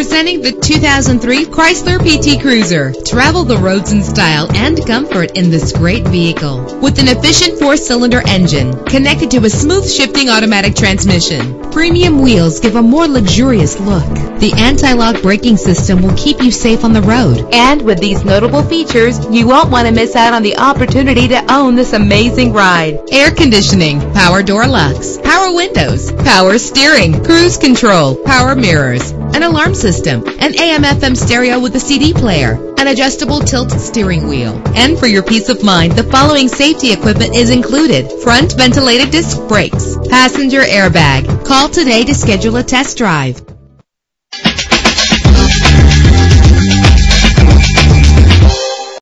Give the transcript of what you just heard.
Presenting the 2003 Chrysler PT Cruiser. Travel the roads in style and comfort in this great vehicle. With an efficient four-cylinder engine connected to a smooth shifting automatic transmission. Premium wheels give a more luxurious look. The anti-lock braking system will keep you safe on the road. And with these notable features, you won't want to miss out on the opportunity to own this amazing ride. Air conditioning, power door locks, power windows, power steering, cruise control, power mirrors, an alarm system, an AM FM stereo with a CD player, an adjustable tilt steering wheel. And for your peace of mind, the following safety equipment is included. Front ventilated disc brakes, passenger airbag. Call today to schedule a test drive.